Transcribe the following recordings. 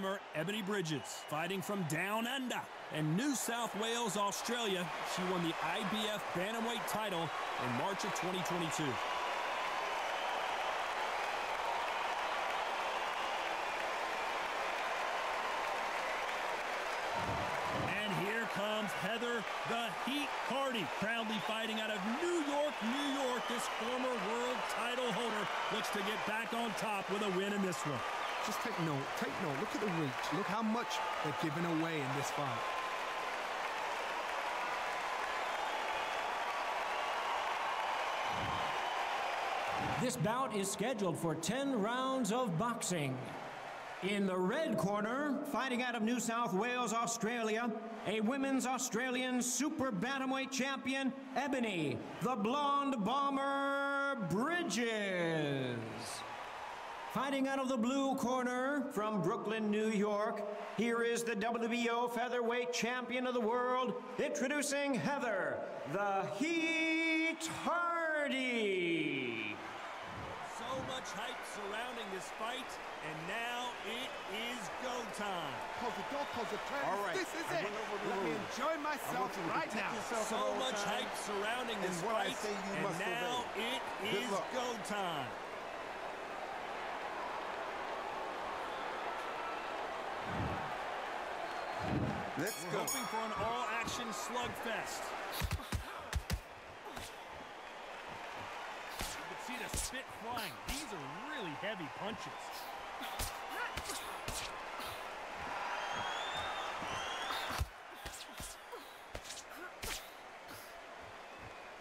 Bomber, Ebanie Bridges, fighting from Down Under and New South Wales, Australia. She won the IBF Bantamweight title in March of 2022. And here comes Heather the Heat Hardy, proudly fighting out of New York, New York. This former world title holder looks to get back on top with a win in this one. Just take note, take note. Look at the reach. Look how much they're giving away in this fight. This bout is scheduled for 10 rounds of boxing. In the red corner, fighting out of New South Wales, Australia, a women's Australian super bantamweight champion, Ebanie, the blonde bomber Bridges. Fighting out of the blue corner from Brooklyn, New York, here is the WBO featherweight champion of the world, introducing Heather, the Heat Hardy. So much hype surrounding this fight, and now it is go time. Close the door, close the curtains. All right, This is I it. went over the Let me enjoy myself want you to right now. So much times. hype surrounding And this what I fight, say, you and must now obey. it Good is luck. go time. Let's We're go. hoping for an all-action slugfest. You can see the spit flying. These are really heavy punches.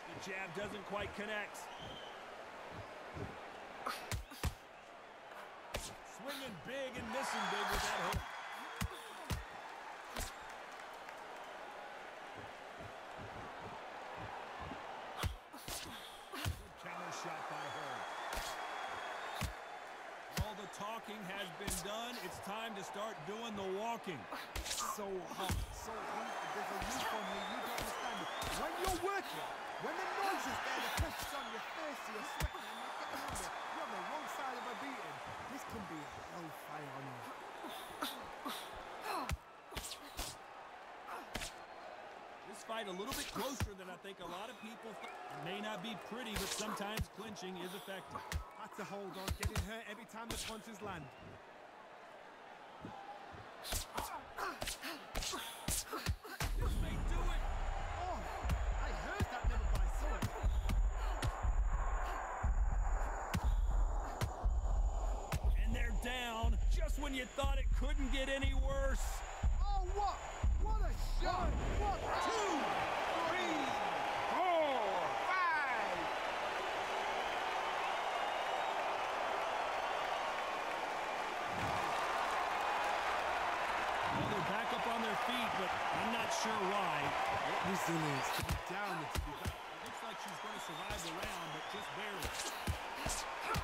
The jab doesn't quite connect. Swinging big and missing big with that hook. Talking has been done. It's time to start doing the walking. So hot, so hot. There's a youth on here. You don't understand. When you're working, when the noise is there, the pressure's on your face, you're sweating and you're getting on there. You're on the wrong side of a beating. This can be a hellfire on you. This fight a little bit closer than I think a lot of people think. It may not be pretty, but sometimes clinching is effective. To hold on, getting hurt every time the punches land. When you thought it couldn't get any worse. Oh, what? What a shot! What? Two, three, four, five. Well, they're back up on their feet, but I'm not sure why. Resilience to be down. It looks like she's going to survive the round, but just barely.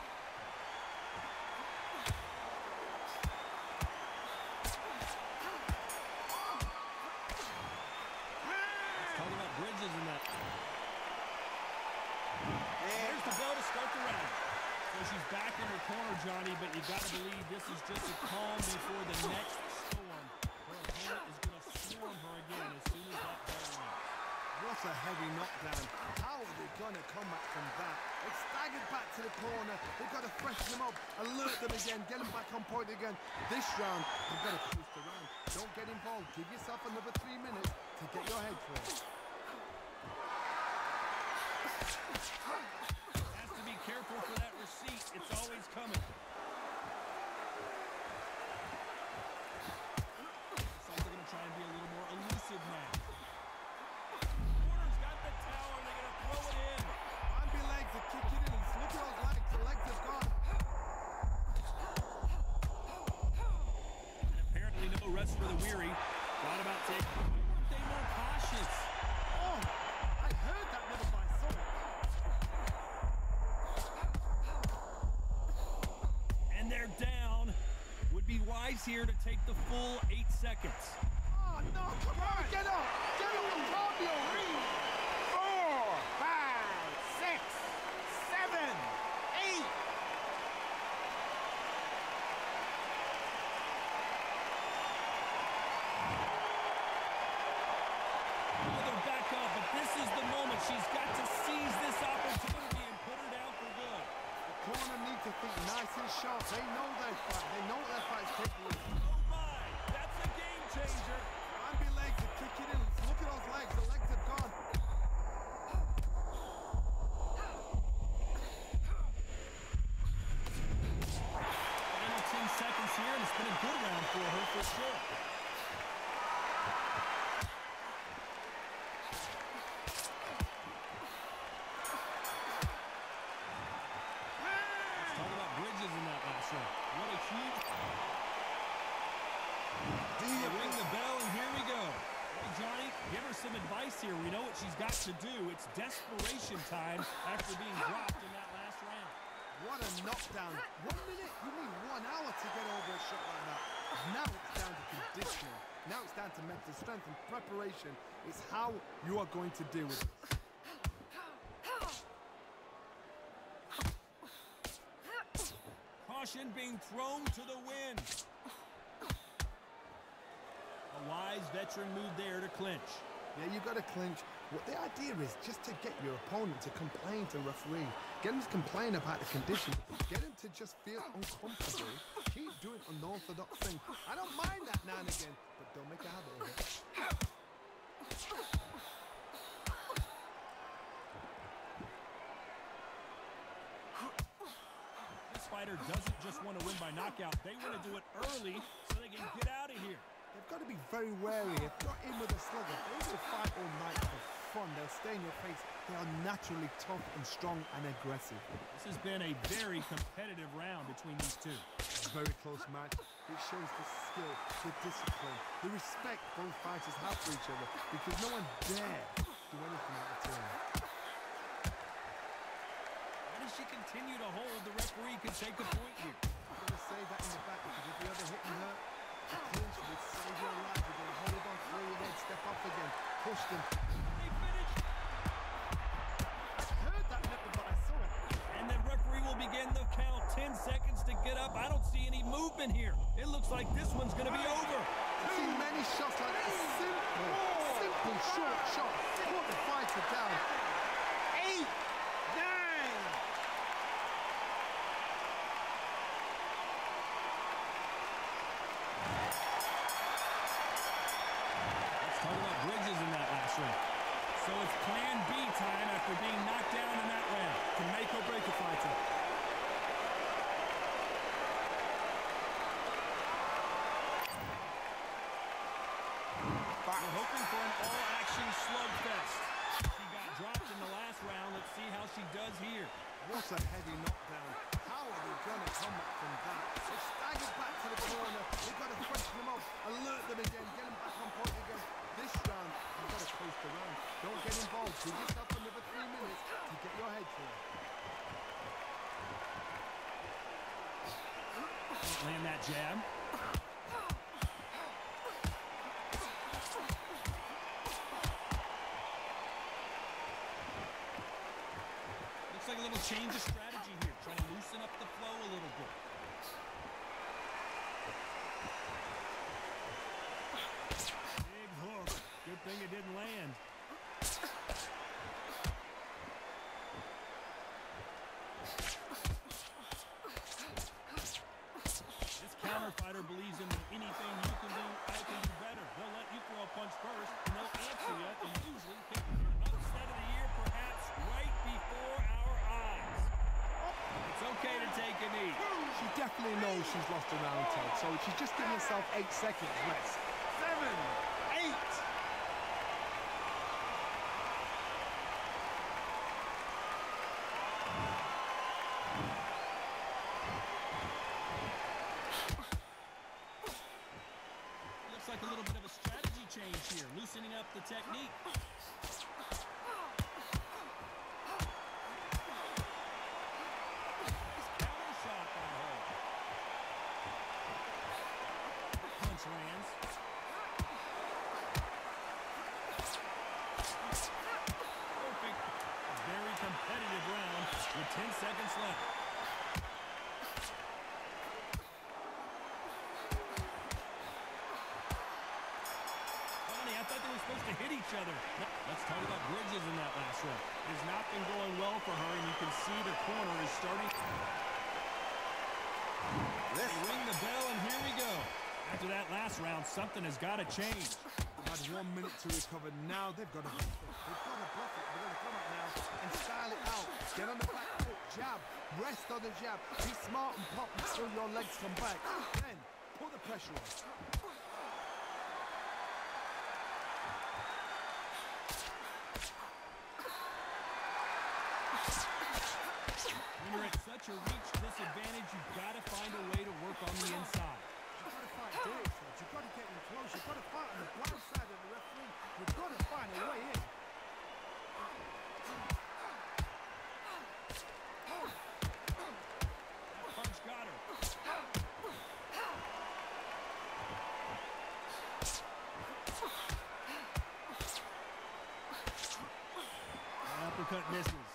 They going to come back from that? They staggered back to the corner. They've got to freshen them up, alert them again, get them back on point again. This round, they've got to push the round. Don't get involved. Give yourself another three minutes to get your head clear. Has to be careful for that receipt. It's always coming. Looks like going to try and be a little more elusive now. The weary. Thought about taking. Why weren't they more cautious? Oh, I heard that by someone. And they're down. Would be wise here to take the full eight seconds. Oh, no. Come on. Get up advice here. We know what she's got to do. It's desperation time after being dropped in that last round. What a knockdown. One minute, you need one hour to get over a shot like that. Now it's down to conditioning. Now it's down to mental strength and preparation. It's how you are going to deal with it. Caution being thrown to the wind. A wise veteran move there to clinch. Yeah, you've got to clinch. What the idea is just to get your opponent to complain to the referee. Get him to complain about the condition. Get him to just feel uncomfortable. Keep doing unorthodox thing. I don't mind that now and again, but don't make a habit of it. This fighter doesn't just want to win by knockout. They want to do it early so they can get out of here. They've got to be very wary. If you're in with a slugger, will fight all night for fun. They'll stay in your face. They are naturally tough and strong and aggressive. This has been a very competitive round between these two. Very close match. It shows the skill, the discipline, the respect both fighters have for each other because no one dare do anything out of turn. And as she continue to hold, the referee could take a point here. You're going to save that in the back because if the other hitting her, the clinch would save your life. You're going to hold on, throw your head, step up again, finish, heard that nipple, but I saw it. and the referee will begin the count. Ten seconds to get up. I don't see any movement here. It looks like this one's going to be over. I've seen many shots like that. Simple, simple, short shot. Put the fighter down. Eight, nine. Let's talk about Bridges in that last round. So it's plan B time after being knocked down in that round to make or break a fighter. We're hoping for an all-action slugfest. She got dropped in the last round. Let's see how she does here. What a heavy knockdown. How are they going to come back from that? They staggered back to the corner. They've got to freshen them up, jab. Looks like a little change of strategy here, trying to loosen up the flow a little bit. Big hook. Good thing it didn't land. Counter believes in anything you can do, I can do better. They'll let you throw a punch first, and they'll answer you, and usually pick your upset of the year, perhaps right before our eyes. It's okay to take a knee. She definitely knows she's lost a round, Ted, so she's just giving herself eight seconds rest. Seven, lands. Perfect. Very competitive round with 10 seconds left. Funny, I thought they were supposed to hit each other. No, Let's talk about Bridges in that last round. It has not been going well for her, and you can see the corner is starting. This They ring the bell, and here we go. After that last round, something has got to change. Had one minute to recover. Now they've got to. They've got to bluff it. They've got to come up now and style it out. Get on the back foot, jab, rest on the jab. Be smart and pop until your legs come back. Then put the pressure on. That uppercut misses.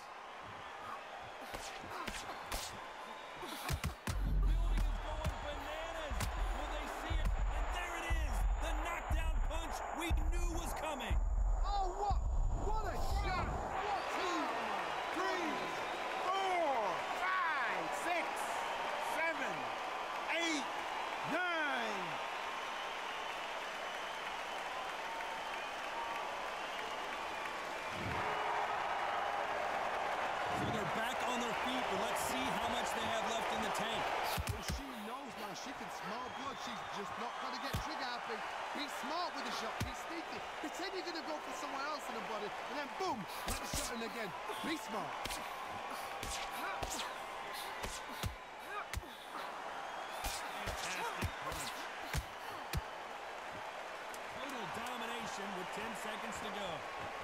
Punch. Total domination with 10 seconds to go.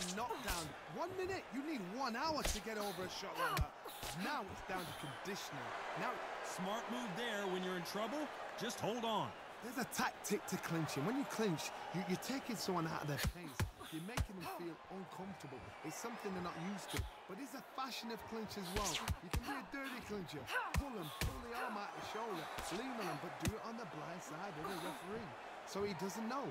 A knockdown. One minute, you need one hour to get over a shot like that. Now it's down to conditioning. Now, Smart move there. When you're in trouble, just hold on. there's a tactic to clinching. When you clinch, you, you're taking someone out of their pace. You're making them feel uncomfortable. It's something they're not used to. But it's a fashion of clinch as well. You can be a dirty clincher. Pull them, pull the arm out the shoulder, lean on them, but do it on the blind side of the referee. So he doesn't know.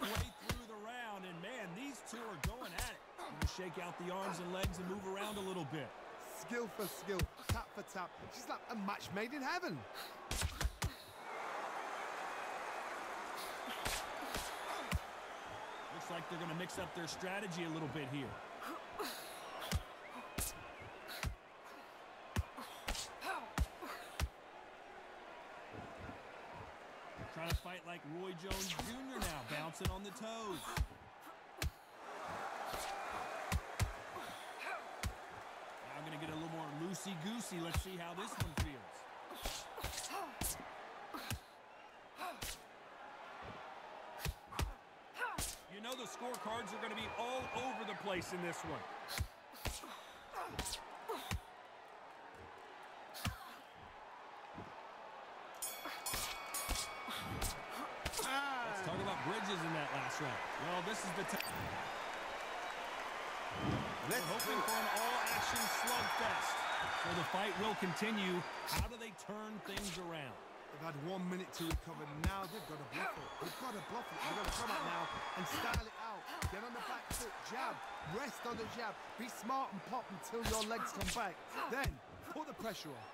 Halfway through the round, and man, these two are going at it. Gonna shake out the arms and legs and move around a little bit. Skill for skill, tap for tap. She's like a match made in heaven. Looks like they're gonna mix up their strategy a little bit here. Loosey-goosey. Let's see how this one feels. You know the scorecards are gonna be all over the place in this one. Let's talk about Bridges in that last round. Well, this is the time. Let's We're hoping for an all-action slugfest. So the fight will continue. How do they turn things around? They've had one minute to recover. Now they've got to bluff it. They've got to bluff it. They've got to come out now and style it out. Get on the back foot, jab, rest on the jab. Be smart and pop until your legs come back. Then put the pressure on.